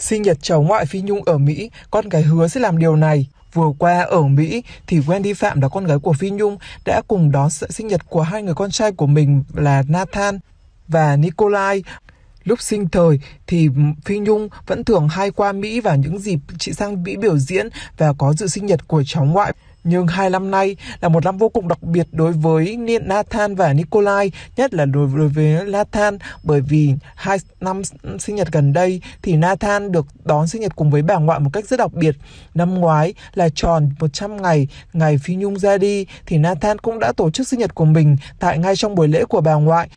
Sinh nhật cháu ngoại Phi Nhung ở Mỹ, con gái hứa sẽ làm điều này. Vừa qua ở Mỹ thì Wendy Phạm là con gái của Phi Nhung đã cùng đón sinh nhật của hai người con trai của mình là Nathan và Nikolai. Lúc sinh thời thì Phi Nhung vẫn thường hay qua Mỹ vào những dịp chị sang Mỹ biểu diễn và có dự sinh nhật của cháu ngoại. Nhưng hai năm nay là một năm vô cùng đặc biệt đối với Nathan và Nikolai, nhất là đối với Nathan bởi vì hai năm sinh nhật gần đây thì Nathan được đón sinh nhật cùng với bà ngoại một cách rất đặc biệt. Năm ngoái là tròn 100 ngày ngày Phi Nhung ra đi thì Nathan cũng đã tổ chức sinh nhật của mình tại ngay trong buổi lễ của bà ngoại.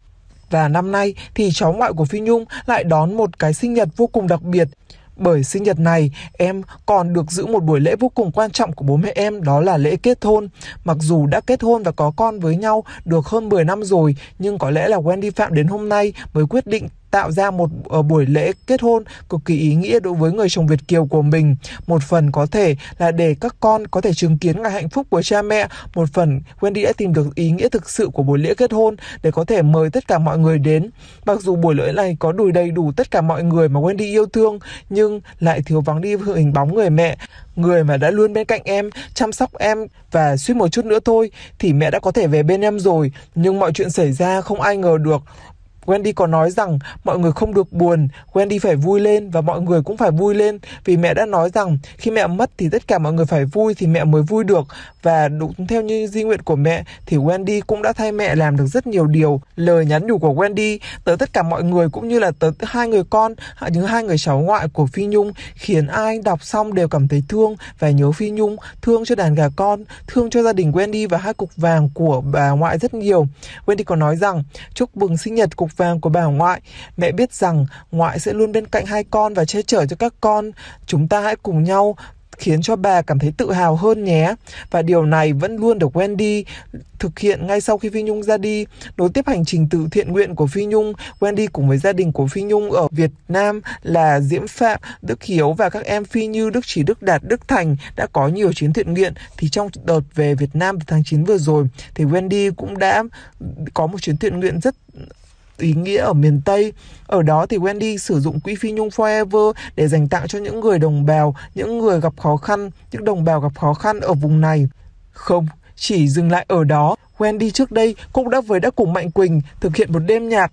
Và năm nay thì cháu ngoại của Phi Nhung lại đón một cái sinh nhật vô cùng đặc biệt bởi sinh nhật này, em còn được giữ một buổi lễ vô cùng quan trọng của bố mẹ em đó là lễ kết hôn. Mặc dù đã kết hôn và có con với nhau được hơn 10 năm rồi, nhưng có lẽ là Wendy Phạm đến hôm nay mới quyết định tạo ra một ờ, buổi lễ kết hôn cực kỳ ý nghĩa đối với người chồng Việt Kiều của mình. Một phần có thể là để các con có thể chứng kiến ngày hạnh phúc của cha mẹ. Một phần Wendy đã tìm được ý nghĩa thực sự của buổi lễ kết hôn để có thể mời tất cả mọi người đến. Mặc dù buổi lễ này có đủ đầy đủ tất cả mọi người mà Wendy yêu thương nhưng lại thiếu vắng đi hình bóng người mẹ người mà đã luôn bên cạnh em, chăm sóc em và suýt một chút nữa thôi thì mẹ đã có thể về bên em rồi, nhưng mọi chuyện xảy ra không ai ngờ được. Wendy có nói rằng mọi người không được buồn, Wendy phải vui lên và mọi người cũng phải vui lên vì mẹ đã nói rằng khi mẹ mất thì tất cả mọi người phải vui thì mẹ mới vui được và đúng theo như di nguyện của mẹ thì Wendy cũng đã thay mẹ làm được rất nhiều điều. Lời nhắn nhủ của Wendy tới tất cả mọi người cũng như là tới hai người con, những hai người cháu ngoại của Phi Nhung khiến ai đọc xong đều cảm thấy thương và nhớ Phi Nhung, thương cho đàn gà con, thương cho gia đình Wendy và hai cục vàng của bà ngoại rất nhiều. Wendy còn nói rằng chúc mừng sinh nhật cục vàng của bà ngoại. Mẹ biết rằng ngoại sẽ luôn bên cạnh hai con và che chở cho các con. Chúng ta hãy cùng nhau khiến cho bà cảm thấy tự hào hơn nhé. Và điều này vẫn luôn được Wendy thực hiện ngay sau khi Phi Nhung ra đi. Nối tiếp hành trình từ thiện nguyện của Phi Nhung, Wendy cùng với gia đình của Phi Nhung ở Việt Nam là Diễm Phạm, Đức Hiếu và các em Phi Như, Đức Chỉ, Đức Đạt, Đức Thành đã có nhiều chuyến thiện nguyện. Thì trong đợt về Việt Nam tháng 9 vừa rồi thì Wendy cũng đã có một chuyến thiện nguyện rất ý nghĩa ở miền Tây. Ở đó thì Wendy sử dụng quỹ Phi Nhung Forever để dành tặng cho những người đồng bào, những người gặp khó khăn, những đồng bào gặp khó khăn ở vùng này. Không, chỉ dừng lại ở đó, Wendy trước đây cũng đã với đã cùng Mạnh Quỳnh thực hiện một đêm nhạc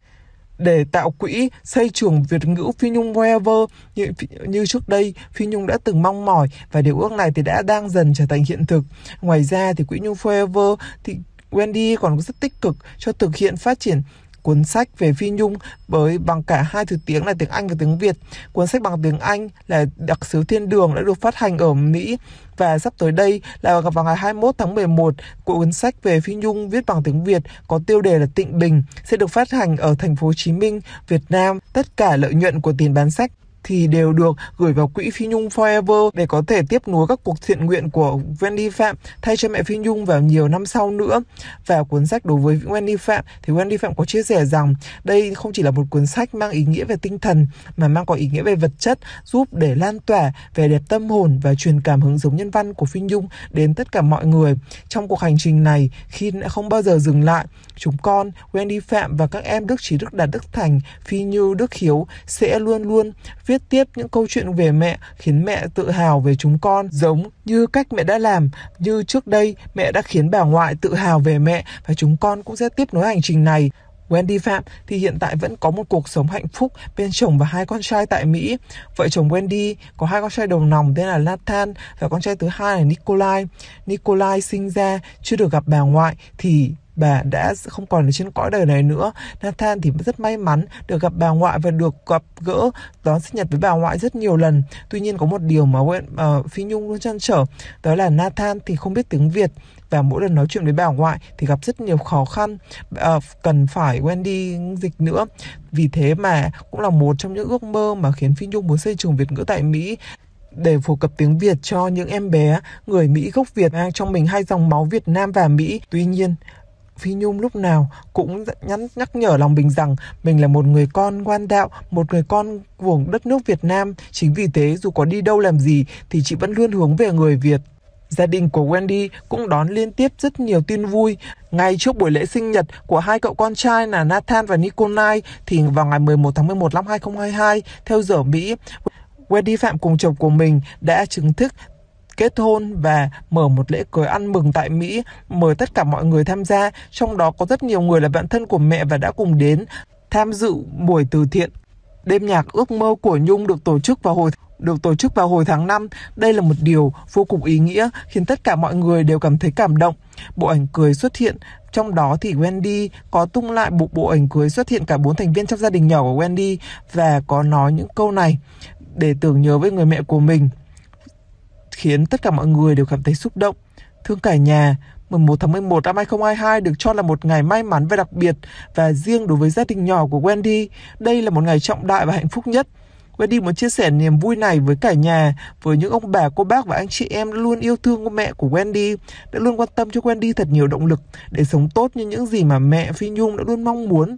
để tạo quỹ xây trường Việt ngữ Phi Nhung Forever như, như trước đây Phi Nhung đã từng mong mỏi và điều ước này thì đã đang dần trở thành hiện thực. Ngoài ra thì quỹ Nhung Forever thì Wendy còn rất tích cực cho thực hiện phát triển cuốn sách về Phi Nhung với bằng cả hai thứ tiếng là tiếng Anh và tiếng Việt. Cuốn sách bằng tiếng Anh là Đặc sứ Thiên Đường đã được phát hành ở Mỹ và sắp tới đây là vào ngày 21 tháng 11 cuốn sách về Phi Nhung viết bằng tiếng Việt có tiêu đề là Tịnh Bình sẽ được phát hành ở thành phố Hồ Chí Minh, Việt Nam. Tất cả lợi nhuận của tiền bán sách thì đều được gửi vào quỹ Phi Nhung Forever để có thể tiếp nối các cuộc thiện nguyện của Wendy Phạm thay cho mẹ Phi Nhung vào nhiều năm sau nữa. Và cuốn sách đối với Wendy Phạm thì Wendy Phạm có chia sẻ rằng đây không chỉ là một cuốn sách mang ý nghĩa về tinh thần mà mang có ý nghĩa về vật chất giúp để lan tỏa vẻ đẹp tâm hồn và truyền cảm hứng giống nhân văn của Phi Nhung đến tất cả mọi người. Trong cuộc hành trình này khi đã không bao giờ dừng lại, chúng con Wendy Phạm và các em Đức Trí Đức Đạt Đức Thành, Phi Như, Đức Hiếu sẽ luôn luôn viết tiếp những câu chuyện về mẹ khiến mẹ tự hào về chúng con, giống như cách mẹ đã làm như trước đây, mẹ đã khiến bà ngoại tự hào về mẹ và chúng con cũng sẽ tiếp nối hành trình này Wendy Phạm thì hiện tại vẫn có một cuộc sống hạnh phúc bên chồng và hai con trai tại Mỹ. Vợ chồng Wendy có hai con trai đầu nòng tên là Nathan và con trai thứ hai là Nikolai. Nikolai sinh ra chưa được gặp bà ngoại thì bà đã không còn ở trên cõi đời này nữa. Nathan thì rất may mắn được gặp bà ngoại và được gặp gỡ đón sinh nhật với bà ngoại rất nhiều lần. Tuy nhiên có một điều mà uh, Phi Nhung luôn chăn trở đó là Nathan thì không biết tiếng Việt và mỗi lần nói chuyện với bà ngoại thì gặp rất nhiều khó khăn uh, cần phải Wendy dịch nữa vì thế mà cũng là một trong những ước mơ mà khiến Phi Nhung muốn xây trường Việt ngữ tại Mỹ để phổ cập tiếng Việt cho những em bé người Mỹ gốc Việt mang trong mình hai dòng máu Việt Nam và Mỹ. Tuy nhiên, Phi Nhung lúc nào cũng nhắn nhắc nhở lòng mình rằng mình là một người con ngoan đạo, một người con của đất nước Việt Nam. Chính vì thế dù có đi đâu làm gì thì chị vẫn luôn hướng về người Việt. Gia đình của Wendy cũng đón liên tiếp rất nhiều tin vui. Ngay trước buổi lễ sinh nhật của hai cậu con trai là Nathan và Nikolai thì vào ngày 11 tháng 11 năm 2022 theo giờ Mỹ, Wendy Phạm cùng chồng của mình đã chứng thức kết hôn và mở một lễ cưới ăn mừng tại Mỹ, mời tất cả mọi người tham gia, trong đó có rất nhiều người là bạn thân của mẹ và đã cùng đến tham dự buổi từ thiện. Đêm nhạc ước mơ của Nhung được tổ chức vào hồi được tổ chức vào hồi tháng 5. Đây là một điều vô cùng ý nghĩa khiến tất cả mọi người đều cảm thấy cảm động. Bộ ảnh cưới xuất hiện trong đó thì Wendy có tung lại bộ bộ ảnh cưới xuất hiện cả bốn thành viên trong gia đình nhỏ của Wendy và có nói những câu này để tưởng nhớ với người mẹ của mình khiến tất cả mọi người đều cảm thấy xúc động. Thương cả nhà, 11 tháng 11 năm 2022 được cho là một ngày may mắn và đặc biệt và riêng đối với gia đình nhỏ của Wendy, đây là một ngày trọng đại và hạnh phúc nhất. Wendy muốn chia sẻ niềm vui này với cả nhà, với những ông bà, cô bác và anh chị em luôn yêu thương mẹ của Wendy, đã luôn quan tâm cho Wendy thật nhiều động lực để sống tốt như những gì mà mẹ Phi Nhung đã luôn mong muốn.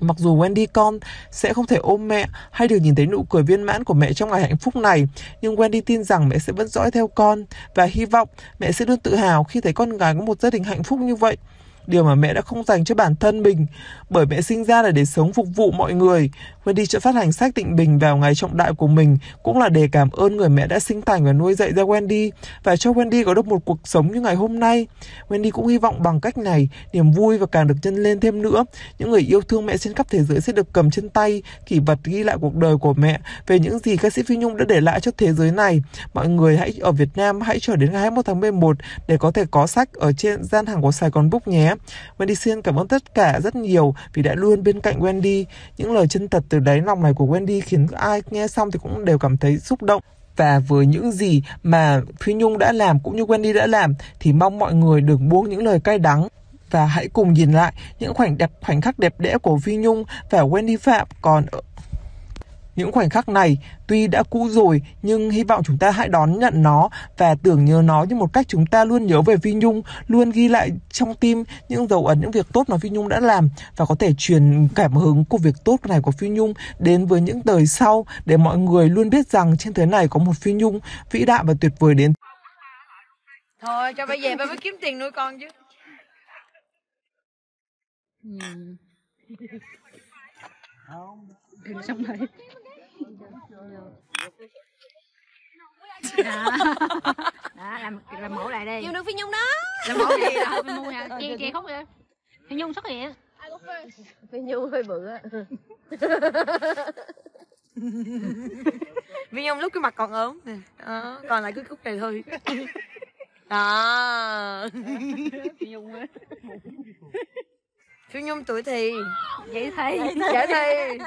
Mặc dù Wendy con sẽ không thể ôm mẹ hay được nhìn thấy nụ cười viên mãn của mẹ trong ngày hạnh phúc này, nhưng Wendy tin rằng mẹ sẽ vẫn dõi theo con và hy vọng mẹ sẽ luôn tự hào khi thấy con gái có một gia đình hạnh phúc như vậy điều mà mẹ đã không dành cho bản thân mình, bởi mẹ sinh ra là để sống phục vụ mọi người. Wendy chợ phát hành sách Tịnh Bình vào ngày trọng đại của mình, cũng là để cảm ơn người mẹ đã sinh thành và nuôi dạy ra Wendy, và cho Wendy có được một cuộc sống như ngày hôm nay. Wendy cũng hy vọng bằng cách này, niềm vui và càng được nhân lên thêm nữa. Những người yêu thương mẹ trên khắp thế giới sẽ được cầm trên tay kỷ vật ghi lại cuộc đời của mẹ về những gì ca sĩ Phi Nhung đã để lại cho thế giới này. Mọi người hãy ở Việt Nam hãy chờ đến ngày 21 tháng 11 để có thể có sách ở trên gian hàng của Sài Gòn Book nhé. Wendy xin cảm ơn tất cả rất nhiều vì đã luôn bên cạnh Wendy. Những lời chân thật từ đáy lòng này của Wendy khiến ai nghe xong thì cũng đều cảm thấy xúc động và với những gì mà Phi Nhung đã làm cũng như Wendy đã làm thì mong mọi người đừng buông những lời cay đắng và hãy cùng nhìn lại những khoảnh đẹp, khoảnh khắc đẹp đẽ của Phi Nhung và Wendy Phạm còn những khoảnh khắc này tuy đã cũ rồi nhưng hy vọng chúng ta hãy đón nhận nó và tưởng nhớ nó như một cách chúng ta luôn nhớ về Phi Nhung, luôn ghi lại trong tim những dấu ấn những việc tốt mà Phi Nhung đã làm và có thể truyền cảm hứng của việc tốt này của Phi Nhung đến với những đời sau để mọi người luôn biết rằng trên thế này có một Phi Nhung vĩ đại và tuyệt vời đến. Thôi cho bây về ba mới kiếm tiền nuôi con chứ. Ừ. xong rồi đó, đó làm làm mẫu lại đi Yêu đương Phi Nhung đó. làm mẫu đi rồi phi nhung nè chị chị khóc kìa phi nhung xuất hiện Phi Nhung hơi bự á. Phi Nhung lúc cái mặt còn ốm nè. Đó, còn lại cứ cúc này thôi. Đó. phi nhung á Phi Nhung tuổi thì vậy thấy giải thi.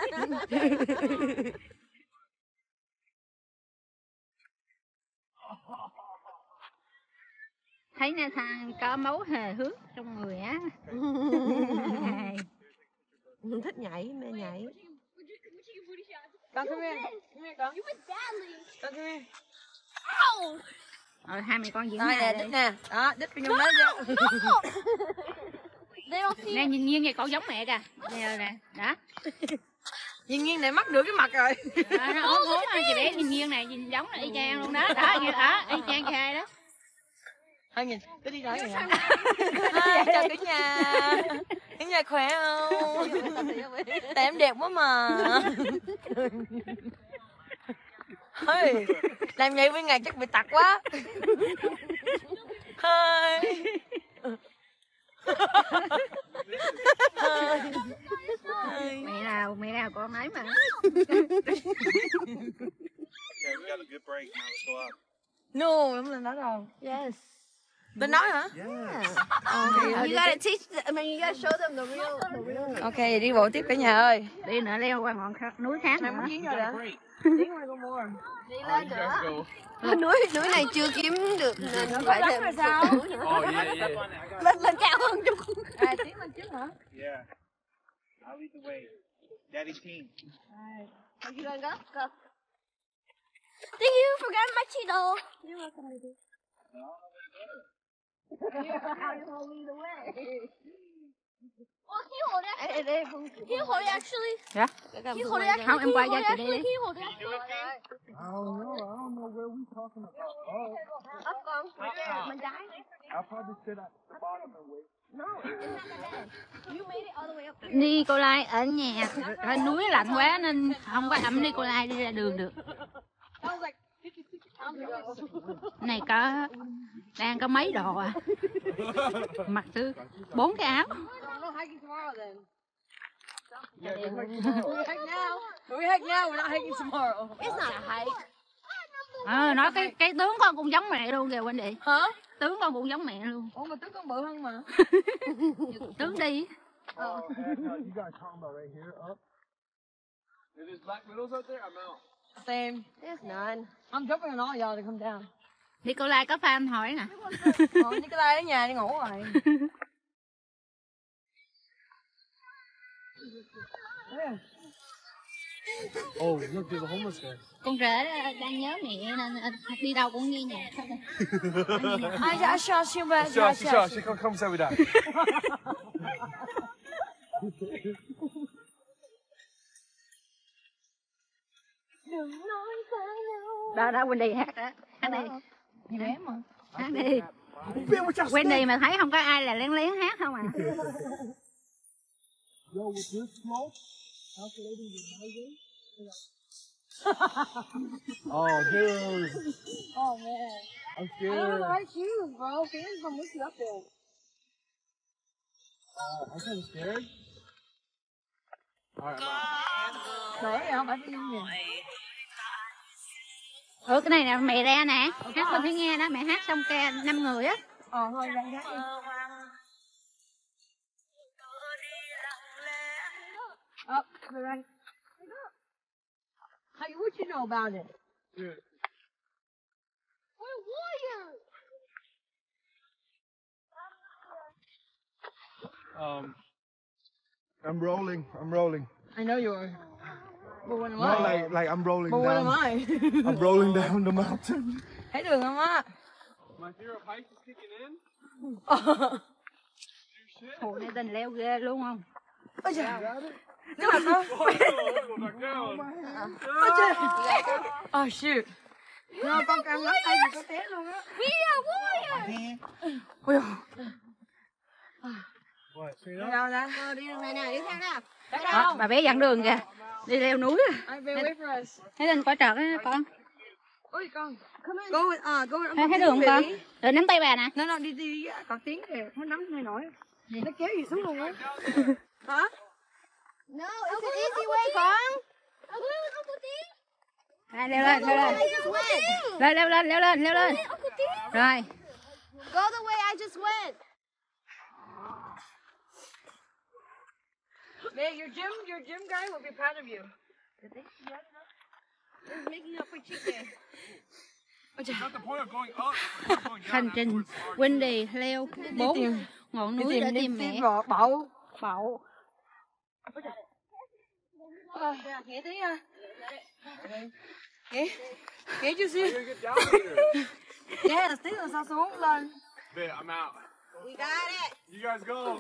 Thấy nè thằng có máu hề hước trong người á Thích nhảy, mê nhảy. Con come here. Come here con. Con come here. rồi hai mẹ con diễn Đây nè, đít nè. Đó, đít Nhung đó chưa? nè nhìn nhiên vậy con giống mẹ kìa giờ nè đó Nhiên nhiên này mắc nửa cái mặt rồi. đó, nó ốm ốm chị bé nhìn nhiên này nhìn giống là y chang luôn đó đó đó y chang hai đó Thôi nhìn, cứ đi nói kìa. Hi, chào cả nhà. Cả nhà khỏe không? Tại em đẹp quá mà. Thôi, làm vậy với ngày chắc bị tặc quá. Hi. mẹ nào mẹ nào con ấy mà Okay, we got a good break. Now let's go out. No, đúng là nói đâu. Yes. Bên nói hả? You gotta teach. Them, I mean, you gotta show them the real, the real. Ok, đi bộ tiếp cả nhà ơi. đi nữa leo qua ngọn khác, núi khác Mày nữa muốn chiến rồi rồi con mua. Đi lên nữa. Núi núi này chưa kiếm được nên nó phải thêm rồi sao? Oh, yeah, yeah. Lên lên cao hơn chút. À, tiến lên trước hả? Yeah. I'll lead the way. Daddy team. You lên go. Go. Thank you. Forgot my Cheeto. You're welcome, baby. Well, can you hold it? Can you hold it actually? hold it actually? Không, em quay hold ra it chị hold it actually? Oh, no, I don't know where we talking about. Oh, Up con. Bên trái. I'll probably sit at the bottom and wait. No, it's not that bad. You made it all the way up there. đi cô lai ở nhà lên núi lạnh quá nên không có ẩm đi cô lai đi ra đường được này có đang có mấy độ à mặc thứ bốn cái áo hiking tomorrow then. We hike now. We hike now. We're not hiking tomorrow. It's not a hike. ờ nói cái cái tướng con cũng giống mẹ luôn kìa quên đi Hả? tướng con cũng giống mẹ luôn Ủa mà tướng con bự hơn mà. tướng đi Oh, and, uh, you guys talking about right here, up? If there's black widows out there, I'm out. Same. There's none. I'm jumping on all y'all to come down. Nikolai có fan hỏi nè Ờ, như cái lai ở nhà đi ngủ rồi. Oh, look, there's a homeless guy. con rể đang nhớ mẹ nên đi đâu cũng nghe nhạc hết. Ai dạ sao siêu ba Sure, sure, sure. She come, come sit with that. đó đó Wendy hát đó hát đi Gì bé mà. hát đi Wendy mà thấy không có ai là lén lén hát không à Yo, with this smoke, calculating the highway. oh, dude. Oh man. I'm I don't scared. like shoes, bro. Fans come with you up there. Uh, I'm kind of scared. Alright, I'm out. Trời ơi, ừ cái này là mẹ ra nè hát bên thấy nghe đó mẹ hát xong ca năm người á Ờ thôi ra hát đi. Up, right. How what you know about it? Dude. We're warriors. Um, I'm rolling. I'm rolling. I know you are. But what am Not I? like like I'm rolling But what am down. I? I'm rolling down the mountain. Thấy đường không á? My fear of heights is kicking in. Ồ, này tình leo ghê luôn không Ôi trời. Down. Ôi trời. Oh shoot. No, con cam lắm, ai gì có té luôn á. We are warriors. Ôi What? Straight Đi đâu ra? Đi đường này nè, đi theo nè. Đó, bà bé dẫn đường kìa đi leo núi thấy tình coi trợt á con Ôi con. Come on. Go, uh, go. thấy, thấy đường không con rồi nắm tay bà nè Nó nó đi đi còn tiếng kìa, nó nắm này nổi. Nó kéo gì xuống luôn á. Hả? No, it's an easy way, con. With. Đây, leo lên leo lên I just went. lên leo lên leo lên leo lên rồi Go the way I just went. Man, your gym, your gym guy will be proud of you. Making up for chicken. Hành trình Wendy leo bốn ngọn núi để tìm mẹ bậu Ờ, Nghĩa tí nha. Nghĩa. Nghĩa chút xíu. Là tí rồi sao xuống lên. Man, I'm out. We got it. You guys go.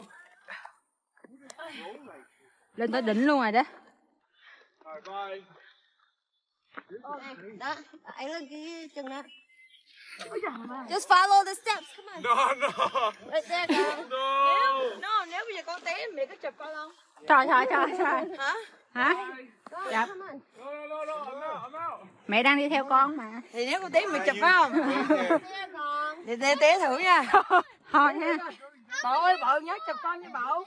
Lên tới đỉnh luôn rồi đó. Đó, ấy lên cái chân đó. Just follow the steps. Come on. No, no. Right there, con. No. Nó nếu bây giờ con té mẹ có chụp con không? trời trời trời trời Hả? hả Go, Yep. come on. No, no, no, no. I'm out. I'm out. mẹ đang đi theo con mà Thì nếu con té mẹ chụp phải không? There, con. Thì té té thử nha. thôi ha Bậu ơi, bậu nhớ chụp con nha bậu.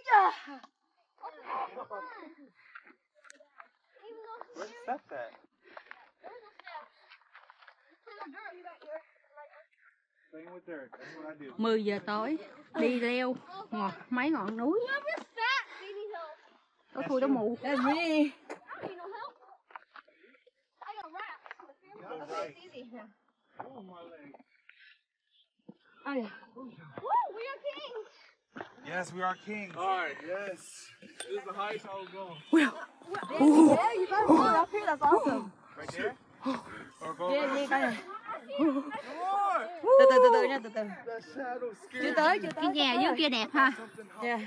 Ôi trời. Where's Seth at? Playing with dirt. That's what I do. 10 giờ tối đi leo ngọn mấy ngọn núi có thui đó mù. Oh, my leg. Ôi. Woo, we are kings. Yes, we are kings. All right, yes. This is the highest I will go. Yeah, you got to go up here. That's awesome. Right there? Or go Yeah, yeah. Come on. Từ từ từ từ nha, từ từ. That shadow scared Chưa tới, chưa cái tới. nhà dưới kia đẹp ha Yeah.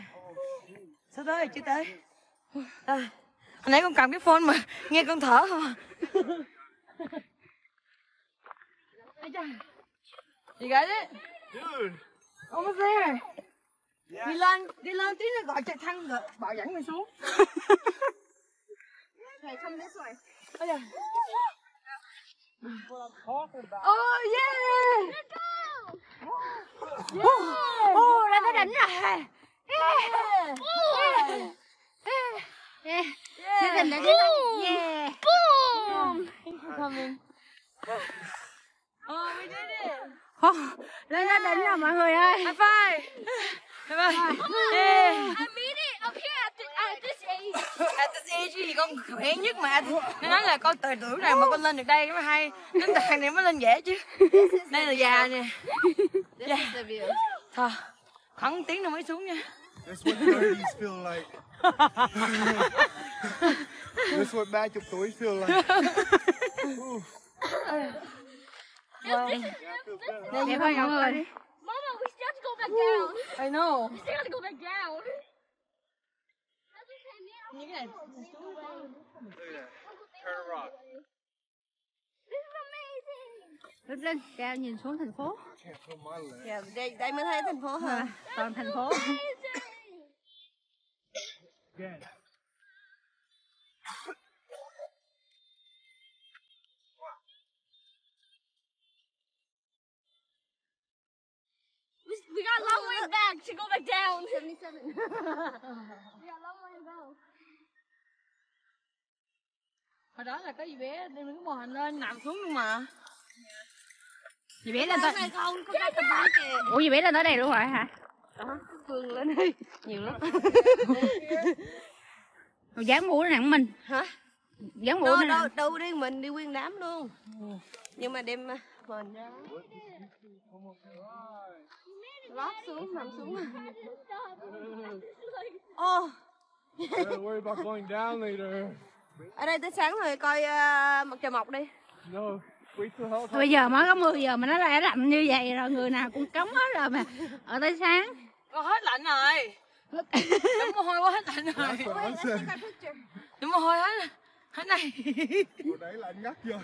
Sao tới, chưa tới. À, hồi nãy con cầm cái phone mà nghe con thở không à. You got it? Dude. Almost there. Đi lên, đi lên tí nữa gọi chạy thăng rồi, bảo dẫn mày xuống. Okay, come this way. Oh yeah. Let's go. Ô, ra tới đỉnh rồi. Yeah. Gia đình đã đến rồi. Yeah. Boom. coming. Oh, we did it. Ô, lên tới đỉnh rồi mọi người ơi. High five. High five. Yeah. I made it up here at, the, at this age. At this age thì con khỏe nhất mà nó nói là con thời tưởng rằng mà con lên được đây cái mới hay đến tàn này mới lên dễ chứ đây là già nè view. thôi khoảng tiếng nữa mới xuống nha That's what 30s feel like. That's what ba chục tuổi feel like. Đẹp ơi mọi người. Mama, we still have to go back down. I know We still have to go back down. cái này Turn a rock. This is amazing. Đứng lên, cao nhìn xuống thành phố. Can't feel my leg. Yeah, đây, đây mới thấy thành phố hả? À, toàn thành phố. Amazing. Again. We, we way back to go back down. 77. we got a long way to go. hồi đó là có gì bé đem cái màn hình lên nằm xuống luôn mà Dì bé lên tới... Không, có cái tập bắn kìa. Ủa dì bé lên tới đây luôn rồi hả? Phương lên đi. Nhiều lắm. Rồi dán mũ nặng mình. Hả? Dán mũ nè. đâu, đâu đi mình đi nguyên đám luôn. Nhưng mà đem uh, mình ra. Lót xuống, nằm xuống. Ô, Don't worry about going down later. ở đây tới sáng rồi coi uh, mặt trời mọc đi. No. Bây giờ mới có 10 giờ mà nó đã lạnh như vậy rồi người nào cũng cống hết rồi mà ở tới sáng con hết lạnh rồi đổ mồ hôi quá hết lạnh rồi đổ mồ hôi hết hết này Hồi nãy là anh ngắt vô.